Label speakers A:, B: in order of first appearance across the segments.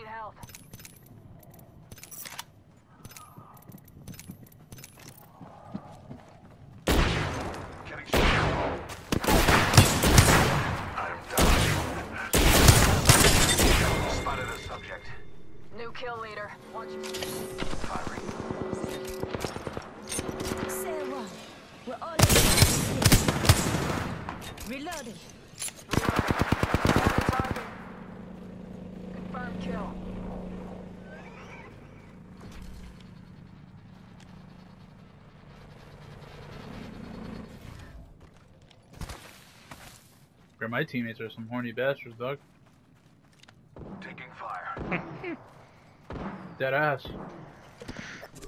A: Need help.
B: Bro, my teammates are some horny bastards, dog.
C: Taking fire.
B: Dead ass.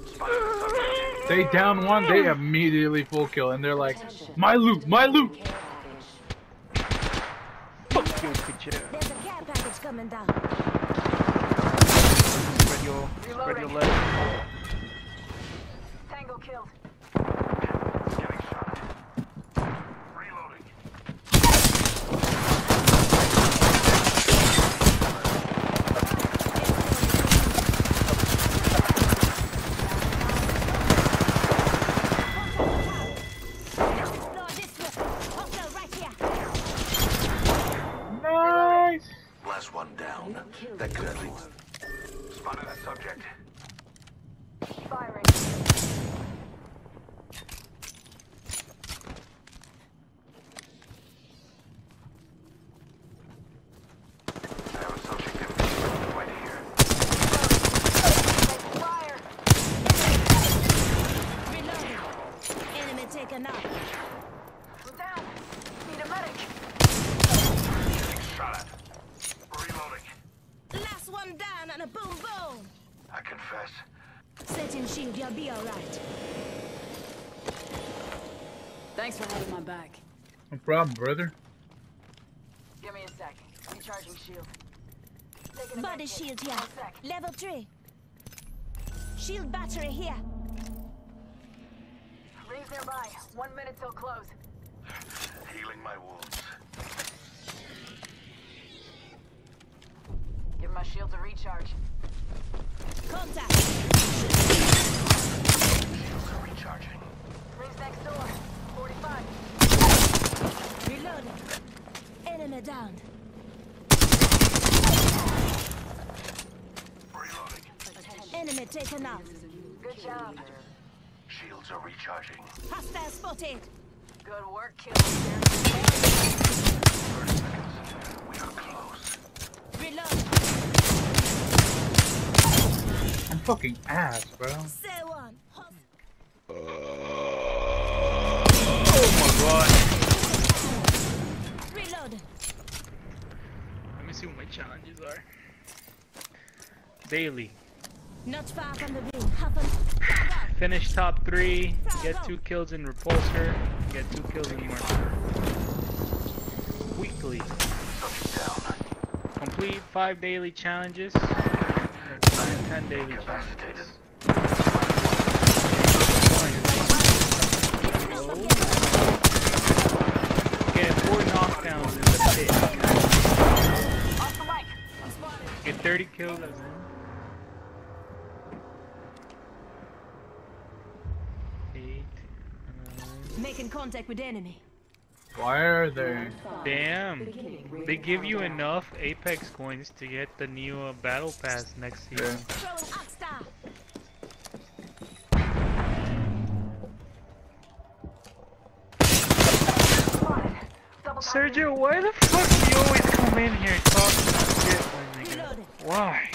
C: Spotted a subject.
B: They down one, they immediately full kill, and they're like, my loot, my loot!
D: Fuck you, bitch.
E: There's a care package coming down.
D: Radio, radio
A: Reloading.
D: left.
A: Tango killed.
C: Getting shot. Reloading.
E: Explore this way. Hostile right here.
B: Nice!
C: Last one down. That could at least. Spotted a subject.
A: Firing.
C: I have a social gift right here.
A: Fire.
E: Reloading. Enemy taken out.
A: I'm down. Need a medic.
C: Getting shot at. Reloading.
E: Last one down and a boom boom.
C: I confess.
E: Setting shield, you'll be alright.
A: Thanks for having my back.
B: No problem, brother.
A: Give me a sec. Recharging shield.
E: Body shield here. Level 3. Shield battery here.
A: Rings nearby. One minute till close.
C: Healing my wounds.
A: Give my shield a recharge.
E: Contact.
C: Shields are recharging.
A: Rings next door. 45.
E: Reloading. Enemy down.
C: Reloading.
E: Enemy taken out.
A: Good job.
C: Shields are recharging.
E: Hostile spotted.
A: Good work, kill leader.
C: 30 seconds. We are close.
E: Reloading.
B: I'm fucking ass, bro.
E: Say one. Host-
D: Oh my god.
E: Reloading.
D: Let me see what my challenges are. Daily.
E: Not far from the ring. Half an.
D: Finish top three. Get two kills in Repulsor. Get two kills in marker. Weekly. Complete five daily challenges. Ten daily challenges. 30 kills as in. Eight. nine.
E: Making contact with enemy.
B: Why are they?
D: Damn. They give you enough Apex coins to get the new uh, Battle Pass next season.
E: Throwing Arc Star.
A: Spotted. Double
D: Sergio, why the fuck do you always come in here talking shit, my nigga?
E: Reloading.
D: Why?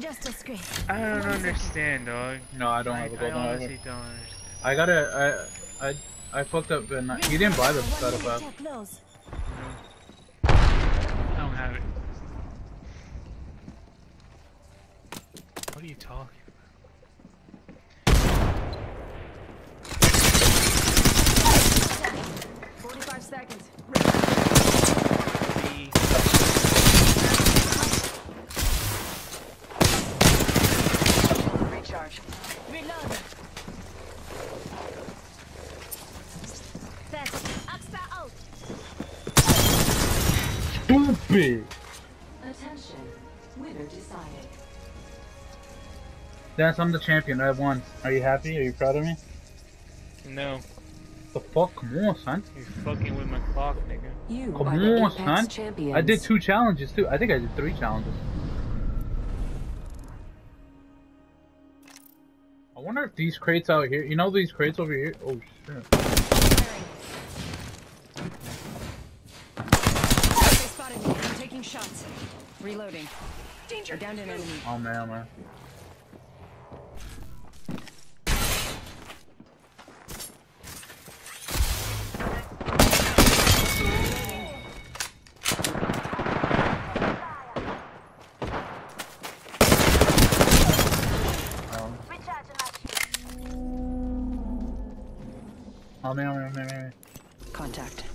E: Just a screen.
D: I don't understand, dog.
B: No, I don't
D: I,
B: have a golden I
D: honestly
B: revolver.
D: don't understand.
B: I gotta, I, I, I fucked up and I, you didn't buy the
E: One
B: battle
E: minute
B: pass.
E: till.
D: I don't have it. What are you talking
A: Forty-five seconds.
D: about? Me.
A: Recharge.
E: Reloading. That's Arc Star out.
B: Stupid!
F: Attention. We
B: Dance, I'm the champion. I won. Are you happy? Are you proud of me?
D: No,
B: The fuck? Come on, son.
D: you're fucking with my clock, nigga.
G: You
B: Come on, son.
G: champions.
B: I did two challenges too. I think I did three challenges. I wonder if these crates out here, you know these crates over here? Oh shit.
H: They spotted me. I'm taking shots. Reloading. Danger. Down an enemy.
B: Oh man, oh, um. oh, man. Oh man, oh, man, man, man.
G: Contact.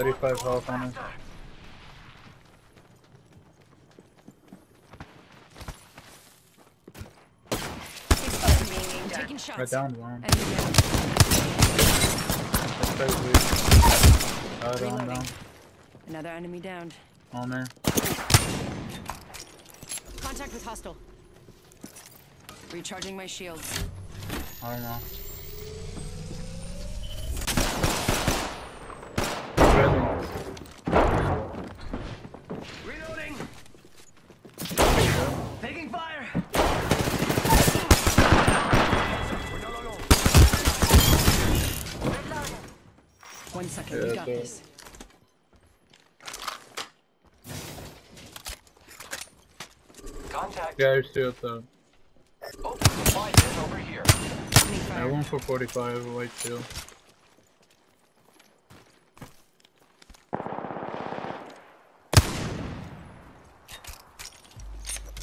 B: Thirty-five health on him.
H: They spotted me. I'm.
B: Right down one. That's crazy. Uh, down, down.
H: Another enemy downed.
B: Oh man.
H: Contact with hostile. Recharging my shields.
B: I don't know. Reloading.
C: Reloading. Taking fire. No, no, no.
H: One second.
B: Yeah,
H: we got
B: so-
H: this.
C: Contact.
B: Yeah, there's two at the.
C: Oh, supply bin over here.
H: Enemy
B: Yeah, one for 45, white two.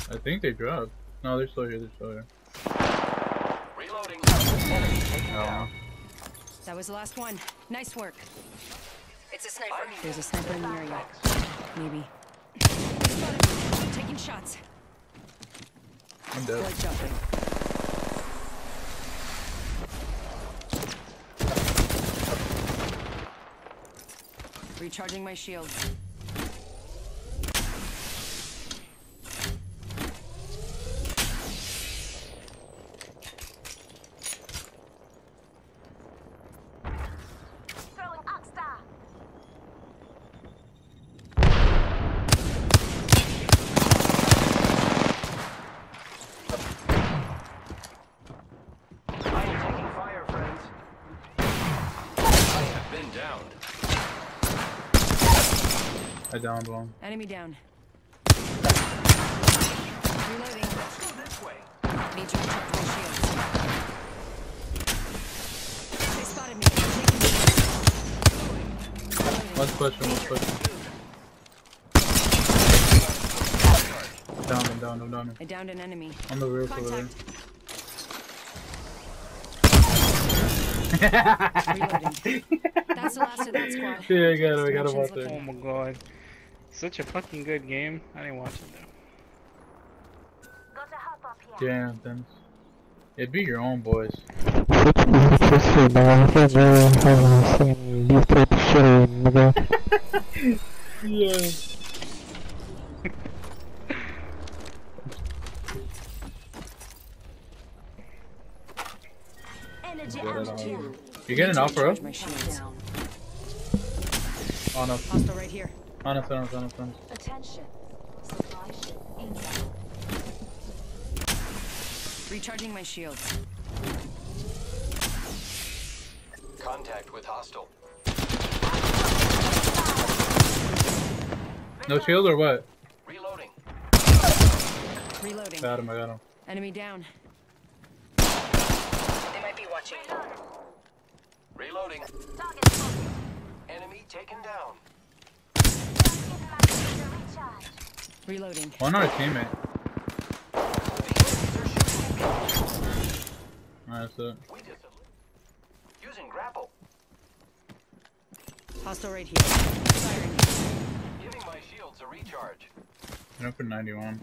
B: I think they dropped. No, they're still here, they're still here.
C: Reloading. Enemy taken
B: Oh.
C: down.
H: That was the last one. Nice work.
G: It's a sniper.
H: There's a sniper in the area. Maybe. They spotted me. I'm taking shots.
B: I'm dead.
H: Blood jumping. Recharging my shields.
E: Throwing Arc Star.
C: I am taking fire, friends. I have been downed.
B: I downed one.
H: Enemy down. Reloading.
C: Let's go this way.
H: Need to recharge my shields. They spotted me. I'm taking shots.
B: Let's push him, let's push him. Down him, down him, down him.
H: I downed an enemy.
B: On the roof over there.
H: Contact. That's the last of that squad.
B: Yeah, I got him, I got him
H: Directions
B: out
D: Oh my god. Such a fucking good game. I didn't watch it though.
E: Got a hop up here.
B: Yeah, then. It'd be your own boys. Yeah.
E: Energy
B: Get it
E: ammo.
B: on. You getting off, bro?
H: Recharge my.
B: On us,
H: Hostile right here.
B: On us, on us, on us, on us.
E: Attention. Supply ship inbound.
H: Recharging my shields.
C: Contact with hostile.
B: No shield or what?
C: Reloading.
H: Reloading.
B: Got him, I got him.
H: Enemy down.
G: They might be watching.
C: Reloading.
E: Target spotted.
C: Enemy taken down.
H: Reloading.
B: Oh, not a teammate. Alright,
C: so. Using grapple.
H: Hostile right here. Firing.
C: Giving my shields a recharge.
B: 91.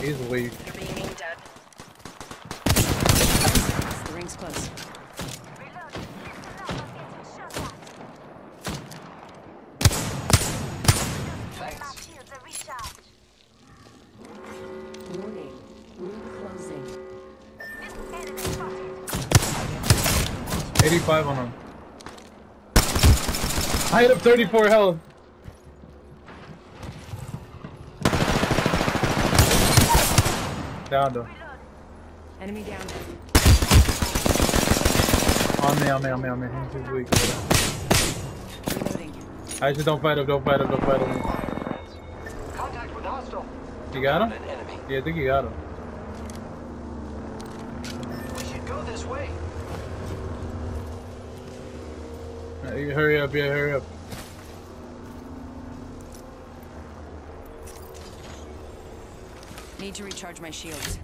B: He's weak.
G: The
H: ring's close.
B: 85 on him. I hit up 34 health. Down though.
H: Enemy down.
B: On me, on me, on me, on me. He's too weak. I just don't fight him, don't fight him, don't fight him.
C: Contact with hostile.
B: You got him?
C: An enemy.
B: Yeah, I think you got him.
C: We should go this way.
B: Uh, you hurry up, yeah, hurry up.
H: Need to recharge my shields.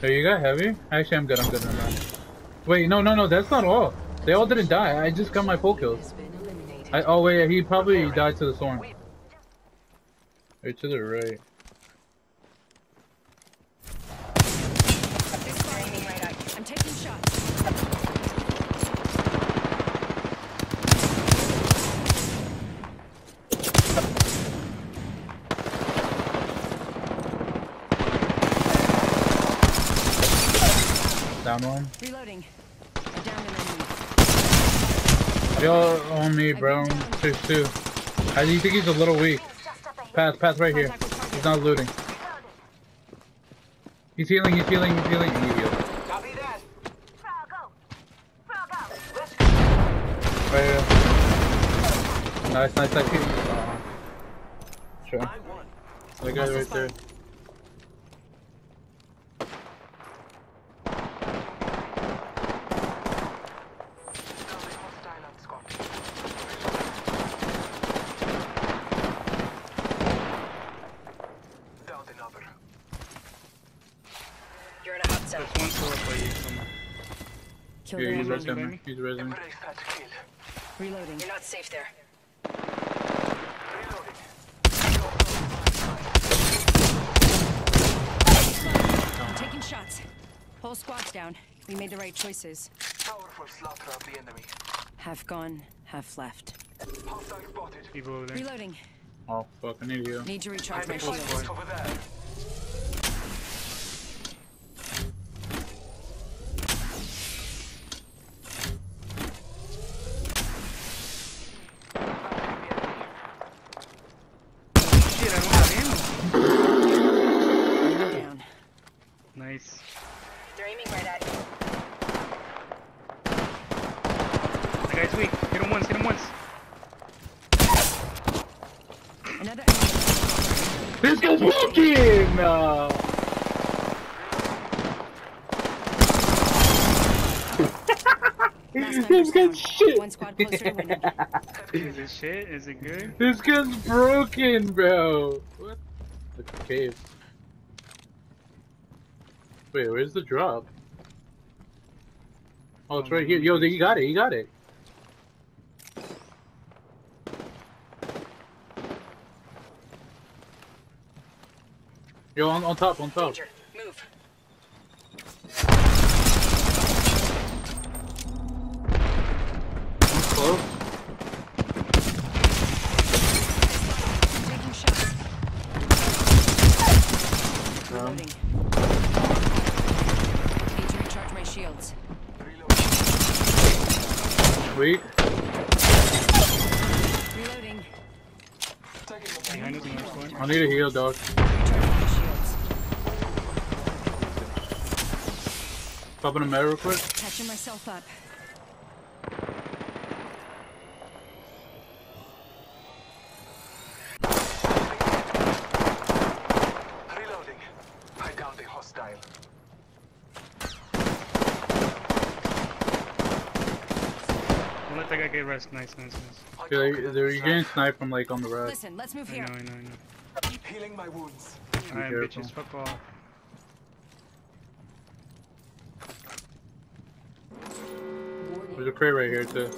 B: There you got heavy? Actually, I'm good, I'm good, I'm good. Wait, no, no, no, that's not all. They all didn't die. I just got my full kills. I, oh, wait, he probably died to the storm. Right to the right.
H: They're aiming right at you. I'm taking shots.
B: Down one.
H: Reloading. I downed an enemy.
B: Yo, on me, bro. Two, two. I do you think he's a little weak?
E: Rings just.
B: Path, path right here.
H: Contact with target.
B: He's not looting. He's healing, he's healing, he's healing. He healed.
C: Copy that.
E: Frog out. Frog out.
C: Let's go.
B: Right here. Nice, nice, nice. Uh, sure.
C: I won.
B: That guy right there.
C: Down another.
G: You're in a hot zone.
D: There's one still up by you somewhere.
H: Kill
B: Yeah,
H: the
B: he's
H: one
B: right He's resing.
C: Embrace.
H: Reloading.
G: You're not safe there.
C: Reloading.
H: I'm taking shots. Whole squad's down. We made the right choices.
C: Powerful slaughter of the enemy.
H: Half gone, half left.
C: Hostile spotted.
D: People over there.
H: Reloading.
B: Oh, fuck, I need you.
H: Need to recharge my
C: Enemy
H: shields.
C: over there.
D: Shit, I don't have ammo.
H: Enemy down.
D: Nice.
G: They're aiming right at you.
D: That guy's weak. Hit him once, hit him once.
H: Another.
B: This guy's broken! This
H: member's
B: guy's
H: down.
B: shit!
H: One squad closer to winning.
D: Is it shit? Is it good?
B: This gun's broken, bro. What? The cave. Wait, where's the drop? Oh, it's right here. Um, Yo, you got it. You got it. Yo, on, on top, on top.
G: Danger. Move.
B: One's close.
H: Taking shots.
B: Um,
H: Reloading. Need to recharge my shields.
B: Weak.
H: Reloading.
D: Behind us, another squad.
B: I need a heal, dog.
H: Recharging.
B: Popping a med real quick.
H: Catching myself up.
C: Reloading. I downed a hostile.
D: Let that guy get rest. Nice, nice, nice.
C: I
B: You're, they're, you're getting sniped from like on the right.
H: Listen, let's move
D: I
H: here.
D: know, I know, I know.
C: Healing my wounds.
D: Alright,
B: careful.
D: bitches, fuck off.
B: There's a crate right here too.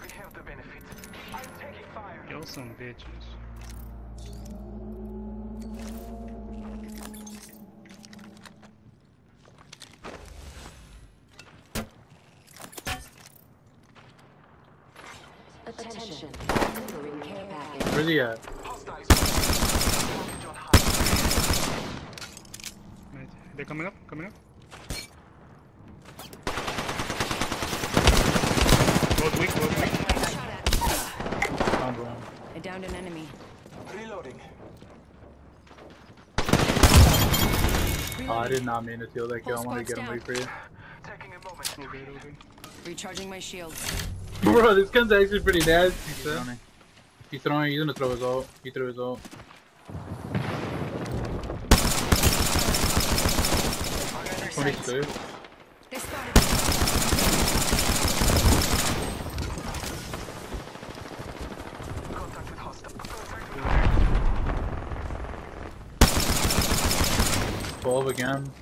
C: We have the benefit. I'm taking fire.
D: Kill some bitches.
B: Where's he at?
I: Hostiles. Package on high.
D: Right. They're coming up, coming up. Both weak, both weak.
H: Shot at. I downed an enemy.
I: Reloading.
B: Oh, I did not mean to steal that kill. I wanted to get him
H: squad's
B: away for you.
I: Taking a moment.
D: Okay, okay.
H: Recharging my shield.
B: Bro, this gun's actually pretty nasty. He's throwing. He's throwing. He's gonna throw his ult. He threw his ult.
I: Hostile.
B: Twelve again.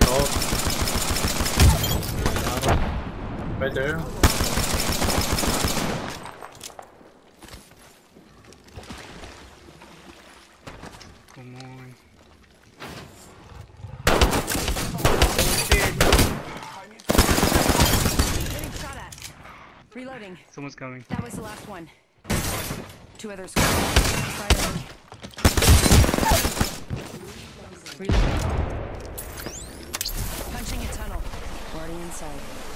B: Twelve. Got him. Right there.
D: Come on.
H: Getting shot at. Reloading.
D: Someone's coming.
H: That was the last one. Two others. Firing. Reloading. Punching a tunnel. Already inside.